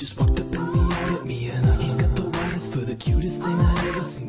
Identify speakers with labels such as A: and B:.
A: just walked up and he yelled at me and I, he's got the wires for the cutest thing I ever seen.